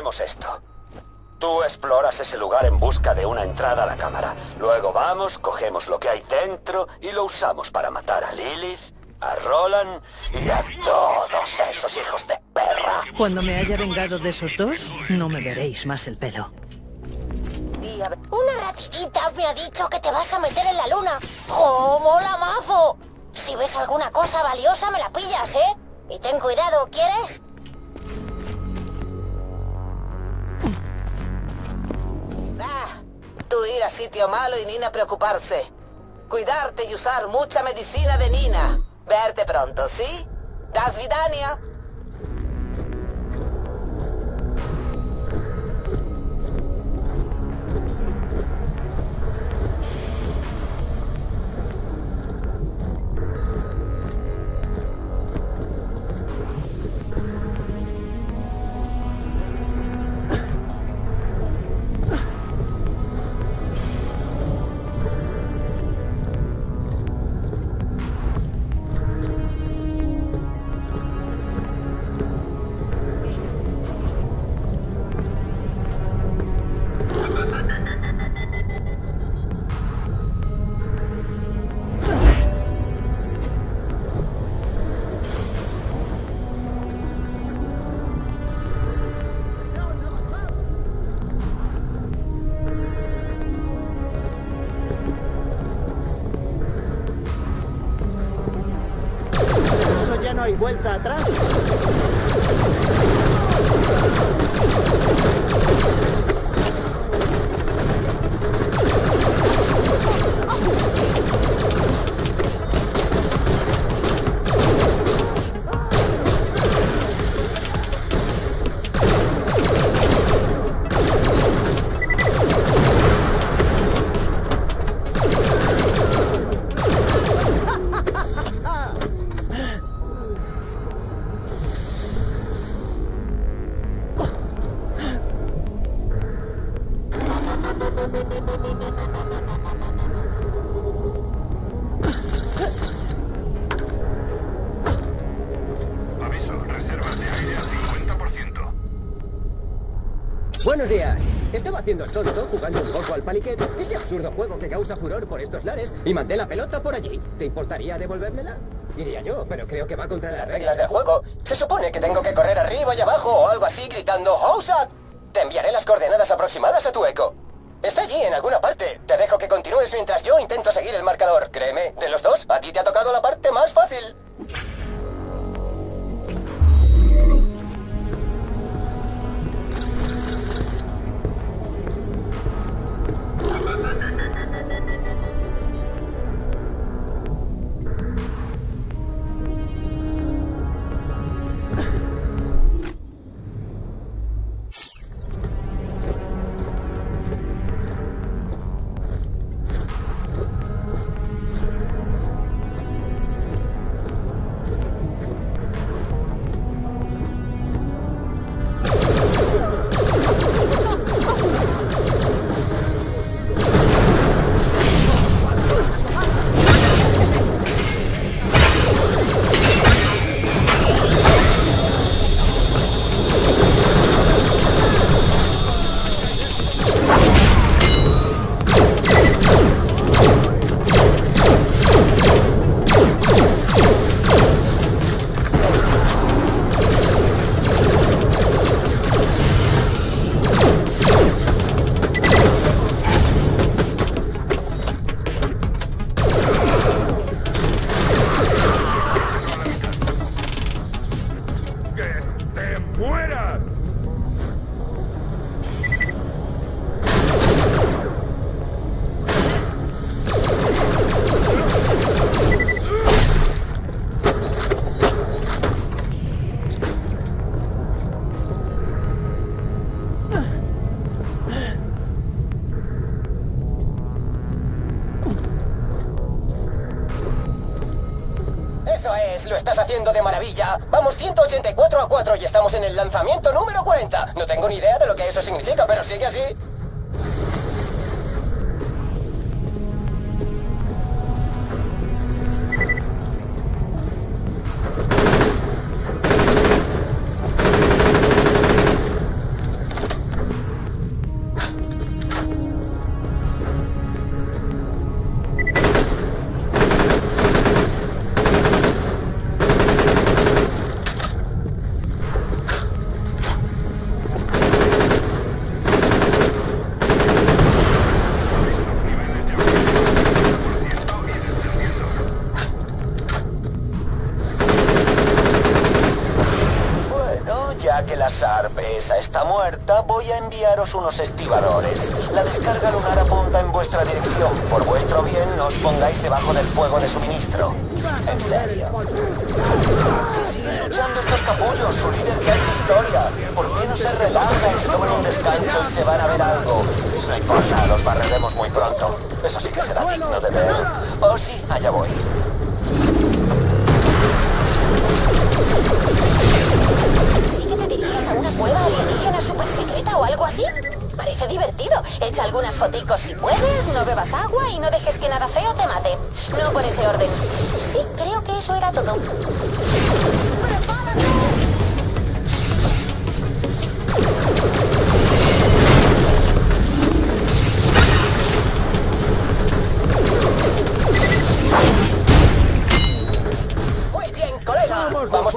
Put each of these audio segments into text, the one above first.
Hacemos esto. Tú exploras ese lugar en busca de una entrada a la cámara. Luego vamos, cogemos lo que hay dentro y lo usamos para matar a Lilith, a Roland y a todos esos hijos de perra. Cuando me haya vengado de esos dos, no me veréis más el pelo. Una ratidita me ha dicho que te vas a meter en la luna. ¡Jo, mola mazo! Si ves alguna cosa valiosa me la pillas, ¿eh? Y ten cuidado, ¿quieres? Ir a sitio malo y Nina preocuparse. Cuidarte y usar mucha medicina de Nina. Verte pronto, ¿sí? Das vidania. Vuelta atrás. Aviso, reservas de aire al 50%. Buenos días. Estaba haciendo el tonto jugando un poco al paliquet, ese absurdo juego que causa furor por estos lares, y mandé la pelota por allí. ¿Te importaría devolvérmela? Diría yo, pero creo que va contra las reglas del juego. Se supone que tengo que correr arriba y abajo o algo así gritando ¡Housat! Te enviaré las coordenadas aproximadas a tu eco. Está allí en alguna parte. Te dejo que continúes mientras yo intento seguir el marcador. Créeme, de los dos, a ti te ha tocado la parte más fácil. mueras. Eso es, lo estás haciendo de maravilla. Vamos, 184 a 4 y estamos en el lanzamiento número 40. No tengo ni idea de lo que eso significa, pero sigue así. Enviaros unos estibadores. La descarga lunar apunta en vuestra dirección. Por vuestro bien, no os pongáis debajo del fuego de suministro. En serio. ¿Qué siguen luchando estos capullos? Su líder ya es historia. ¿Por qué no se relajan, se toman un descanso y se van a ver algo? No importa, los barreremos muy pronto. Eso sí que será digno de ver. Oh sí, allá voy. Cueva alienígena super secreta o algo así? Parece divertido. Echa algunas foticos si puedes, no bebas agua y no dejes que nada feo te mate. No por ese orden. Sí, creo que eso era todo.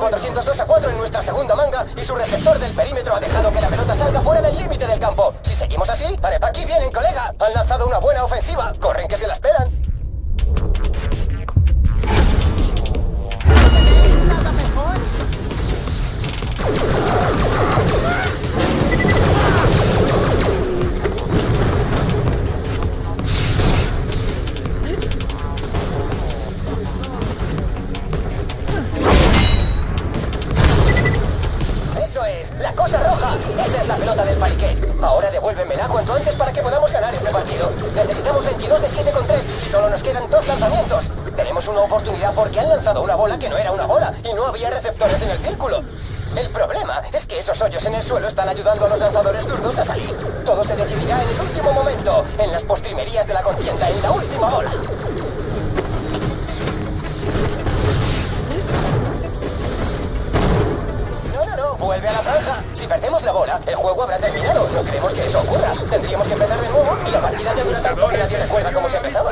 402 a 4 en nuestra segunda manga y su receptor del perímetro ha dejado que la pelota salga fuera del límite del campo. Si seguimos así, vale, pa' aquí vienen, colega. Han lanzado una buena ofensiva. Corren que se la esperan. Ahora devuélvemela cuanto antes para que podamos ganar este partido. Necesitamos 22 de 7 con 3 y solo nos quedan dos lanzamientos. Tenemos una oportunidad porque han lanzado una bola que no era una bola y no había receptores en el círculo. El problema es que esos hoyos en el suelo están ayudando a los lanzadores zurdos a salir. Todo se decidirá en el último momento, en las postrimerías de la contienda, en la última bola. Si perdemos la bola, el juego habrá terminado. No queremos que eso ocurra. Tendríamos que empezar de nuevo y la partida ya dura tanto que nadie recuerda cómo se empezaba.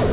¡Nos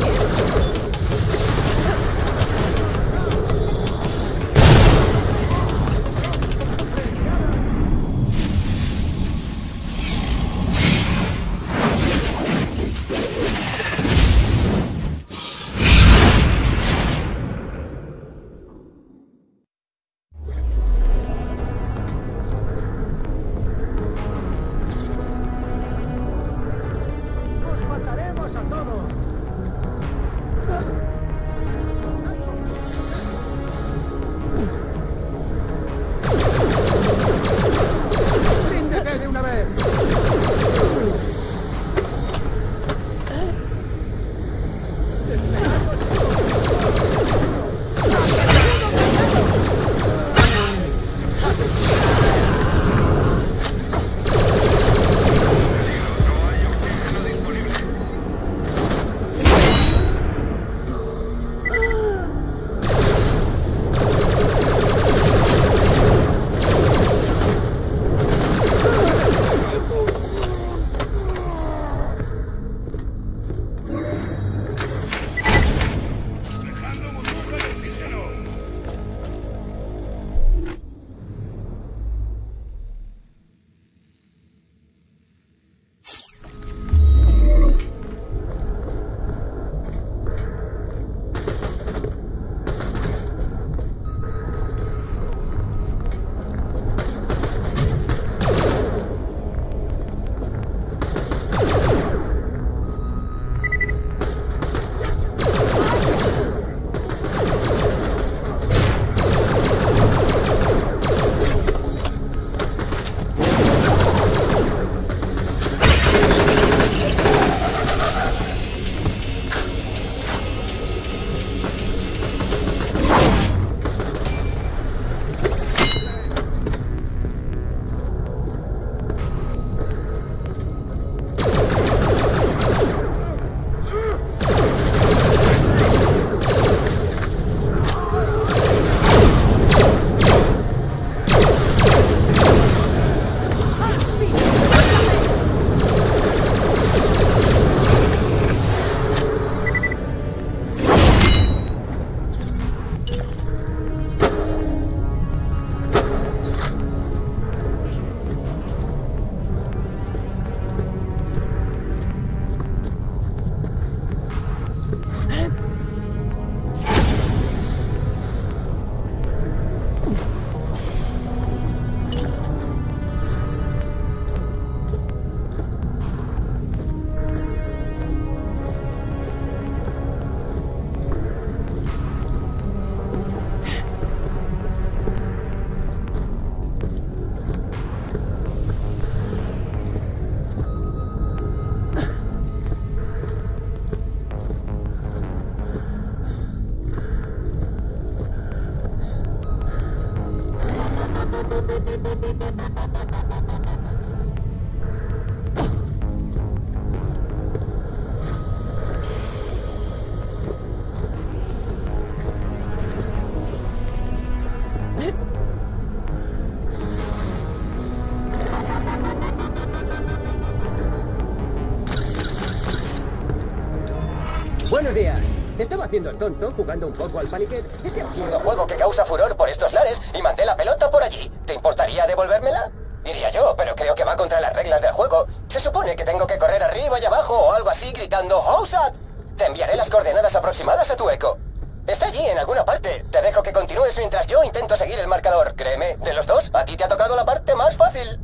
haciendo el tonto jugando un poco al paliquet. Ese absurdo juego que causa furor por estos lares y mandé la pelota por allí. ¿Te importaría devolvérmela? Diría yo, pero creo que va contra las reglas del juego. Se supone que tengo que correr arriba y abajo o algo así gritando ¡Housat! Te enviaré las coordenadas aproximadas a tu eco. Está allí, en alguna parte. Te dejo que continúes mientras yo intento seguir el marcador. Créeme, de los dos, a ti te ha tocado la parte más fácil.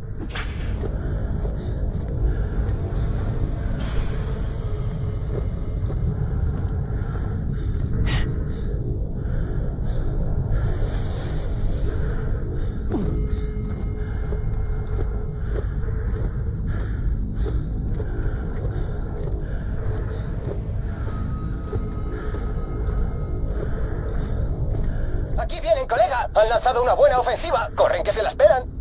Una buena ofensiva. Corren que se la esperan.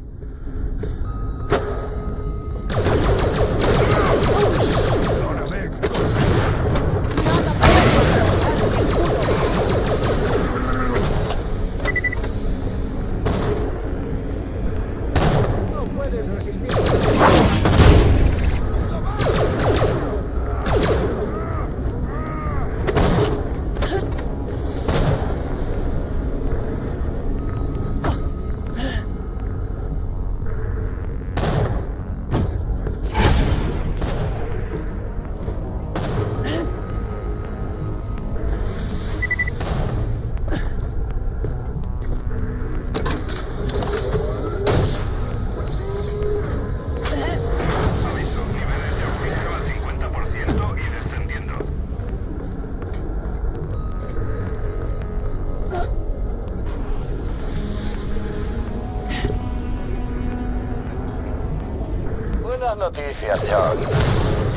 Noticias, John.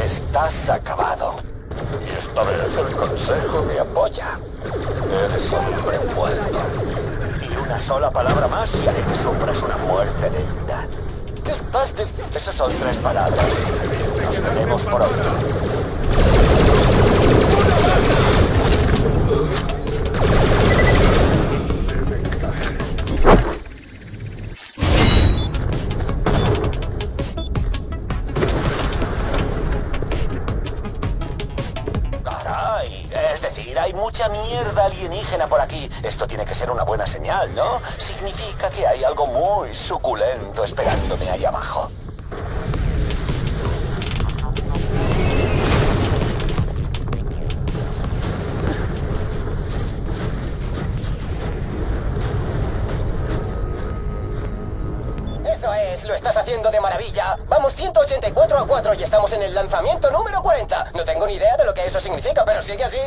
Estás acabado. Y esta vez el consejo me apoya. Eres hombre muerto. Y una sola palabra más y haré que sufras una muerte lenta. ¿Qué estás diciendo? Esas son tres palabras. Nos veremos pronto. Una buena señal, ¿no? Significa que hay algo muy suculento esperándome ahí abajo. Eso es, lo estás haciendo de maravilla. Vamos 184 a 4 y estamos en el lanzamiento número 40. No tengo ni idea de lo que eso significa, pero sigue así.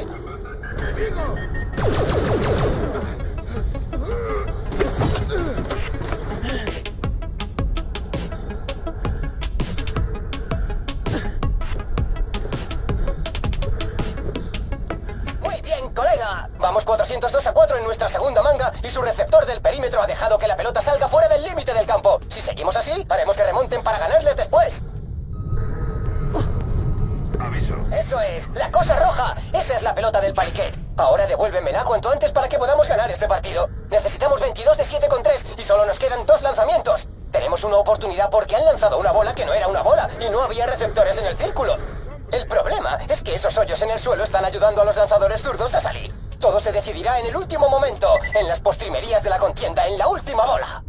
Vamos 402 a 4 en nuestra segunda manga y su receptor del perímetro ha dejado que la pelota salga fuera del límite del campo. Si seguimos así, haremos que remonten para ganarles después. Aviso. Eso es, la cosa roja. Esa es la pelota del paliquet. Ahora devuélvemela cuanto antes para que podamos ganar este partido. Necesitamos 22 de 7 con 3 y solo nos quedan dos lanzamientos. Tenemos una oportunidad porque han lanzado una bola que no era una bola y no había receptores en el círculo. El problema es que esos hoyos en el suelo están ayudando a los lanzadores zurdos a salir. Todo se decidirá en el último momento, en las postrimerías de la contienda, en la última bola.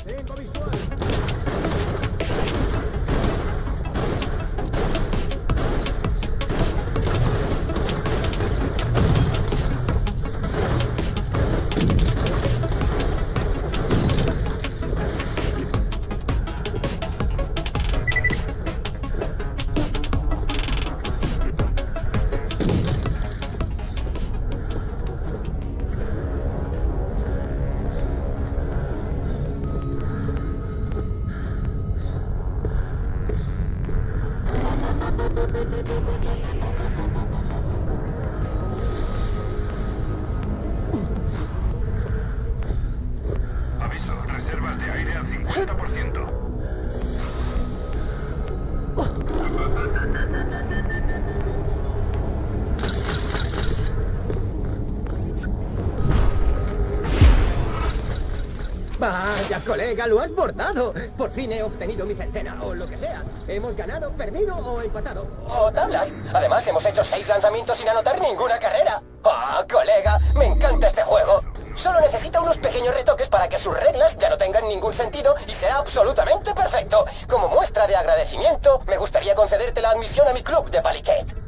Colega, lo has bordado. Por fin he obtenido mi centena, o lo que sea. Hemos ganado, perdido o empatado. O tablas. Además, hemos hecho seis lanzamientos sin anotar ninguna carrera. ¡Ah, colega! Me encanta este juego. Solo necesita unos pequeños retoques para que sus reglas ya no tengan ningún sentido y sea absolutamente perfecto. Como muestra de agradecimiento, me gustaría concederte la admisión a mi club de paliquet.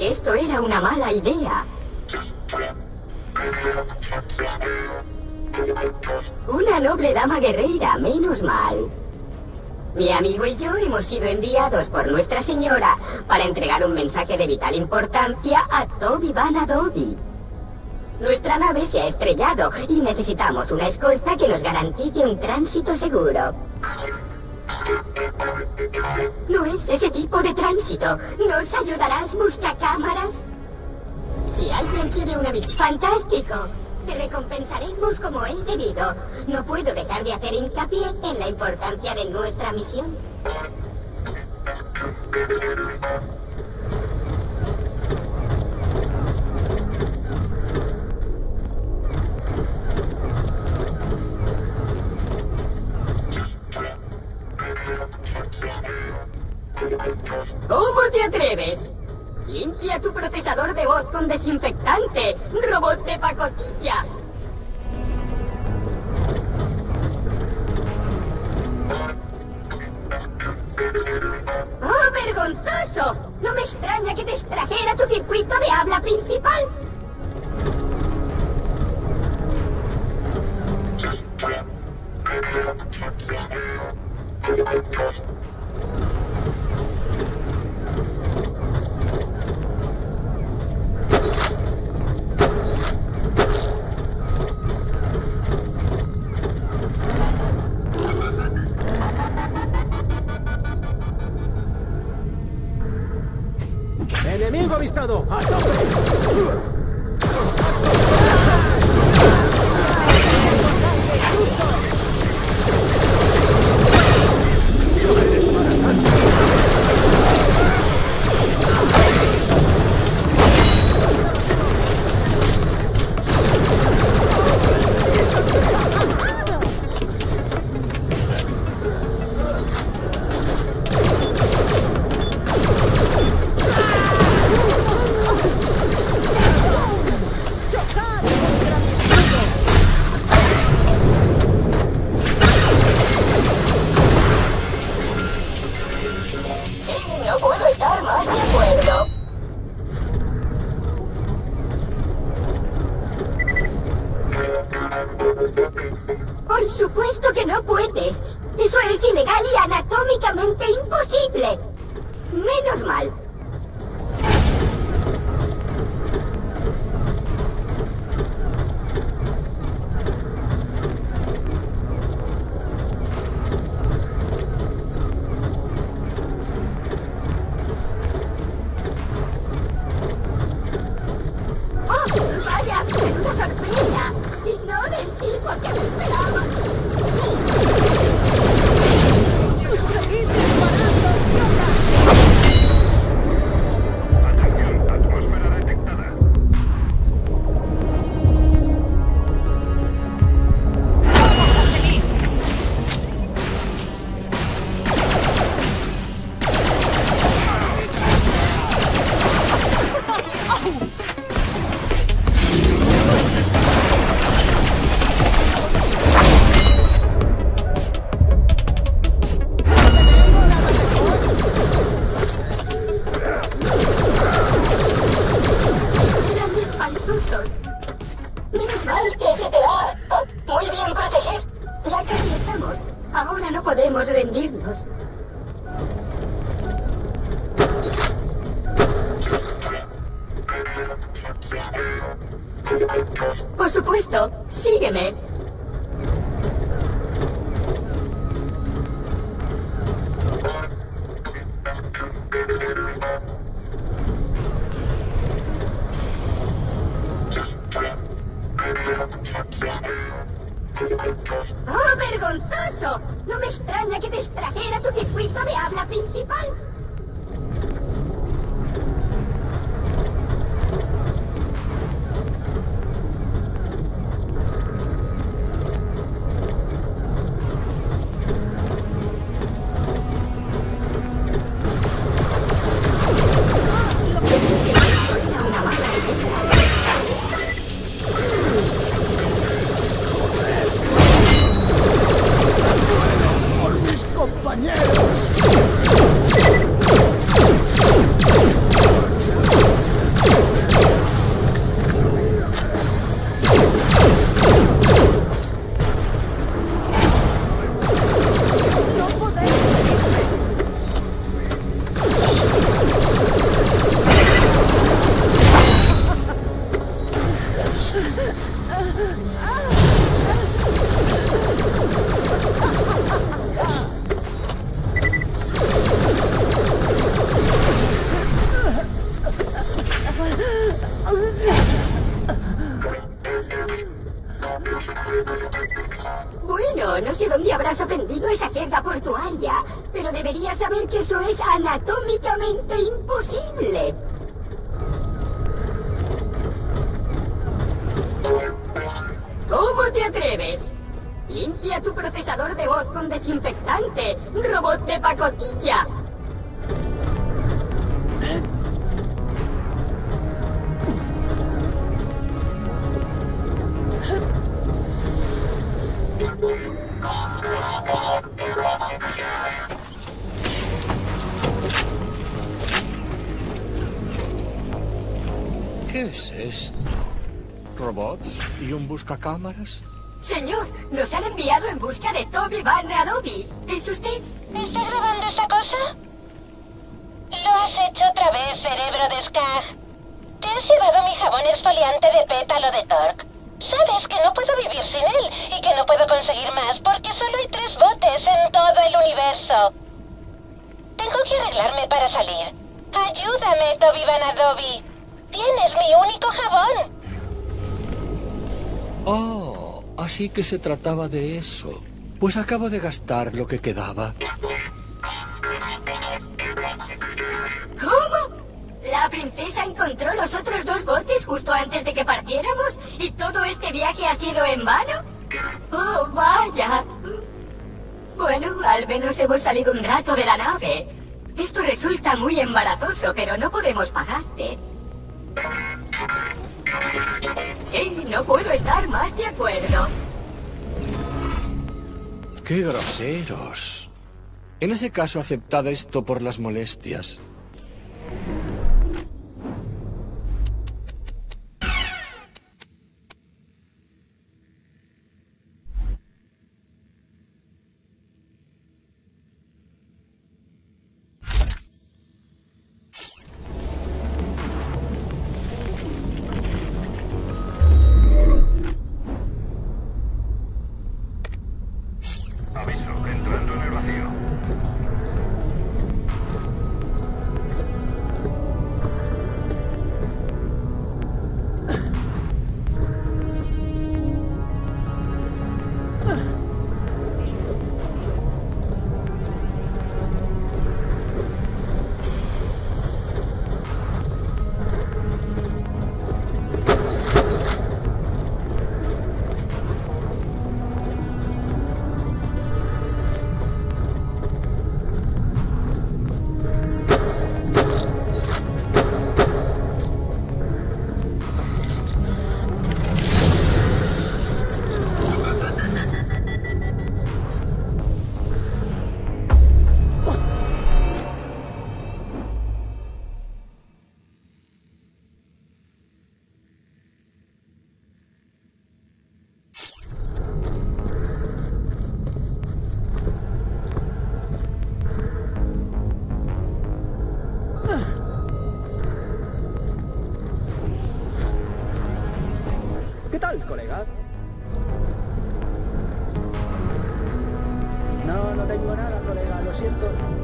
Que esto era una mala idea. Una noble dama guerrera, menos mal. Mi amigo y yo hemos sido enviados por Nuestra Señora para entregar un mensaje de vital importancia a Toby Van Adobe. Nuestra nave se ha estrellado y necesitamos una escolta que nos garantice un tránsito seguro. No es ese tipo de tránsito. ¿Nos ayudarás, buscacámaras? Si alguien quiere una visita... ¡Fantástico! Te recompensaremos como es debido. No puedo dejar de hacer hincapié en la importancia de nuestra misión. Te atreves? Limpia tu procesador de voz con desinfectante, robot de pacotilla. ¡Oh, vergonzoso! No me extraña que te extrajera tu circuito de habla principal. Mal. ¡Oh, vergonzoso! No me extraña que te extrajera tu circuito de habla principal. Eso es anatómicamente imposible. ¿Qué es esto? ¿Robots y un buscacámaras? Señor, nos han enviado en busca de Toby Van Adobe. ¿Es usted? ¿Estás grabando esta cosa? Lo has hecho otra vez, cerebro de Skag. Te has llevado mi jabón exfoliante de pétalo de Torque. Sabes que no puedo vivir sin él y que no puedo conseguir más porque solo hay tres botes en todo el universo. Tengo que arreglarme para salir. Ayúdame, Toby Van Adobe. Tienes mi único jabón. Oh, así que se trataba de eso. Pues acabo de gastar lo que quedaba. ¿Cómo? ¿La princesa encontró los otros dos botes justo antes de que partiéramos? ¿Y todo este viaje ha sido en vano? ¡Oh, vaya! Bueno, al menos hemos salido un rato de la nave. Esto resulta muy embarazoso, pero no podemos pagarte. Sí, no puedo estar más de acuerdo. ¡Qué groseros! En ese caso, aceptad esto por las molestias. tal, colega? No, no tengo nada, colega, lo siento.